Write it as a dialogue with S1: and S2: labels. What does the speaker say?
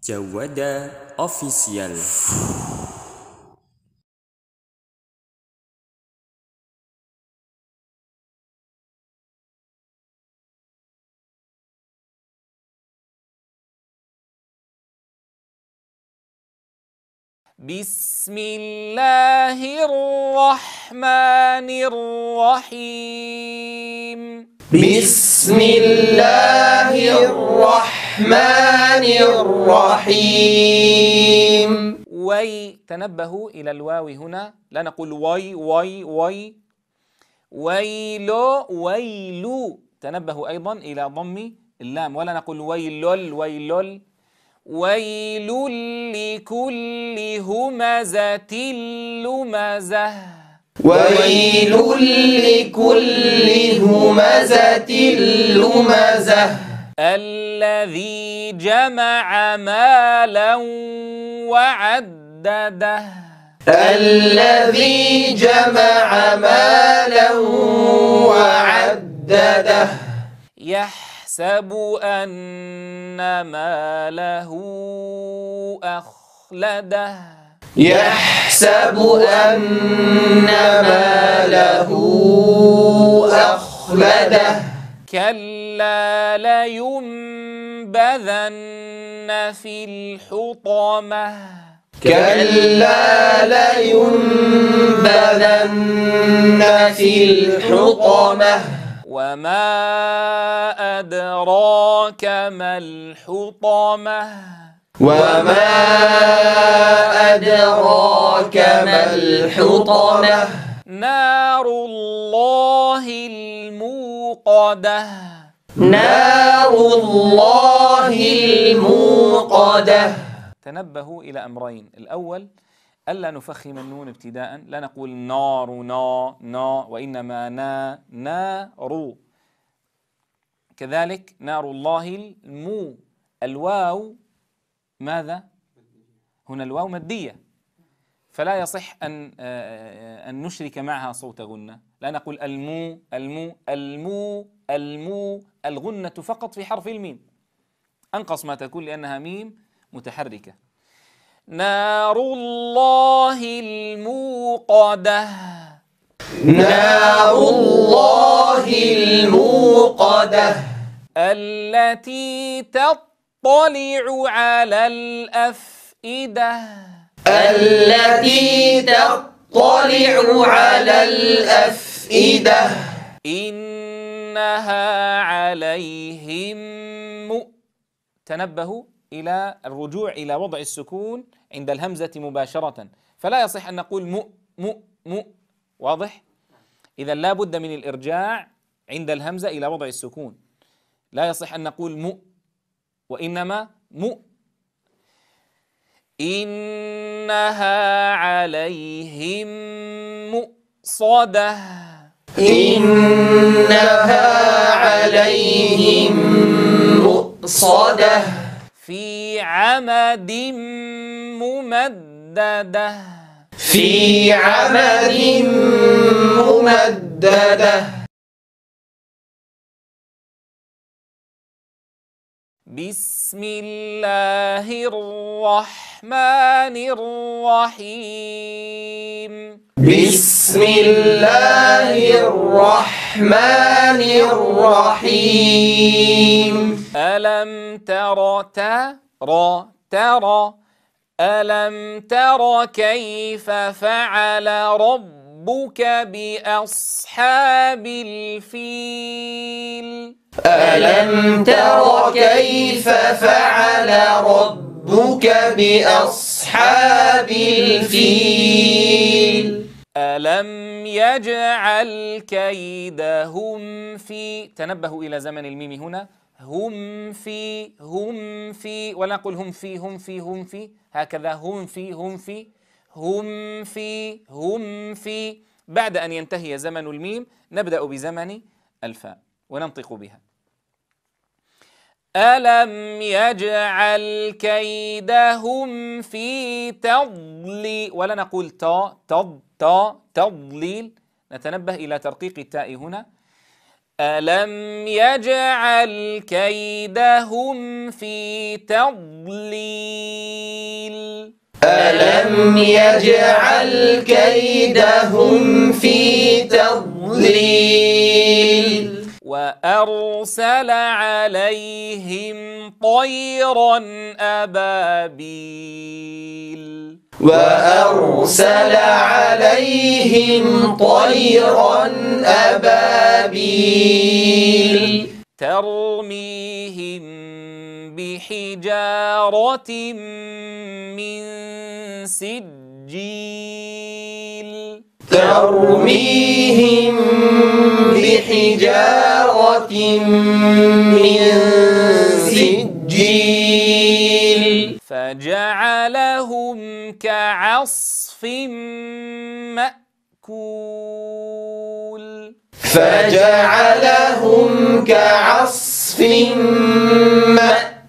S1: Jawada Official
S2: بسم الله الرحمن الرحيم.
S3: بسم الله الرحمن الرحيم.
S2: وي تنبهوا إلى الواو هنا. لا نقول وي وي وي ويل ويل تنبهوا أيضا إلى ضم اللام. ولا نقول ويل ويل ويل لكل همزة لمزة.
S3: ويل لكل همزة لمزة.
S2: الذي جمع مالا وعدده.
S3: الذي جمع مالا وعدده.
S2: يحسب أن ماله أخلده.
S3: يحسب أن ماله أخلده
S2: كلا لينبذن في الحطمة
S3: كلا لينبذن في الحطمة
S2: وما أدراك ما الحطمة
S3: وما أدراك ما الحطمة
S2: نار الله الموقدة.
S3: نار الله الموقدة.
S2: تنبهوا إلى أمرين. الأول ألا نفخم النون ابتداء. لا نقول نار نا نا وإنما نا نار. كذلك نار الله المو. الواو ماذا؟ هنا الواو مادية. فلا يصح أن أن نشرك معها صوت غنة لا نقول المو المو المو المو الغنة فقط في حرف الميم. أنقص ما تكون لأنها ميم متحركة. نار الله الموقدة.
S3: نار الله الموقدة.
S2: التي تطلع على الأفئدة.
S3: التي تطلع على الأفئدة.
S2: إنها عليهم مؤ. تنبهوا إلى الرجوع إلى وضع السكون عند الهمزة مباشرة. فلا يصح أن نقول مؤ مؤ مؤ. واضح؟ إذا لا بد من الإرجاع عند الهمزة إلى وضع السكون. لا يصح أن نقول مؤ وإنما مؤ. إنها عليهم مؤصدة.
S3: إنها عليهم مؤصدة.
S2: في عمد ممددة.
S3: في عمد ممددة.
S2: بسم الله الرحمن الرحيم.
S3: بسم الله الرحمن الرحيم.
S2: ألم تر ترى ترى ألم تر كيف فعل ربك بأصحاب الفيل؟
S3: ألم تر كيف فعل ربك بأصحاب الفيل؟
S2: ألم يجعل كيدهم في تنبهوا إلى زمن الميم هنا. هم في هم في ولا نقول هم في هم في هم في. هكذا هم في هم في هم في هم في. بعد أن ينتهي زمن الميم نبدأ بزمن الفاء وننطق بها. ألم يجعل كيدهم في تضليل ولا نقول تا تض. تا تضليل. نتنبه إلى ترقيق التاء هنا. ألم يجعل كيدهم في تضليل؟
S3: ألم يجعل كيدهم في تضليل؟
S2: وأرسل عليهم طيرا أبابيل.
S3: وأرسل عليهم طيرا أبابيل.
S2: ترميهم بحجارة من سجيل.
S3: ترميهم بحجارة من سجيل.
S2: فجعلهم كعصف مأكول.
S3: فجعلهم كعصف مأكول.